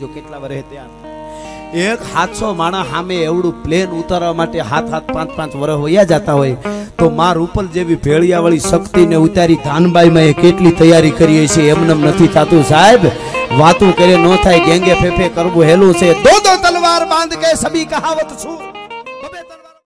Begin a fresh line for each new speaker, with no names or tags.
જો કેટલા વર્ષે ત્યાં એક હાથસો માણા સામે એવડું પ્લેન ઉતારવા માટે હાથ હાથ પાંચ પાંચ વર્ષ વયા જતા હોય, તો મા રૂપલ જેવી ભેળિયાવાળી શક્તિને ઉતારી ધાનબાઈમાં એ કેટલી તૈયારી કરીએ છીએ એમનેમ નથી થતું. સાહેબ, વાતું કરે ન થાય, ગેંગે ફેફે કરવું હેલું છે. દો દો તલવાર બાંધ કે સબી કહાવત છું.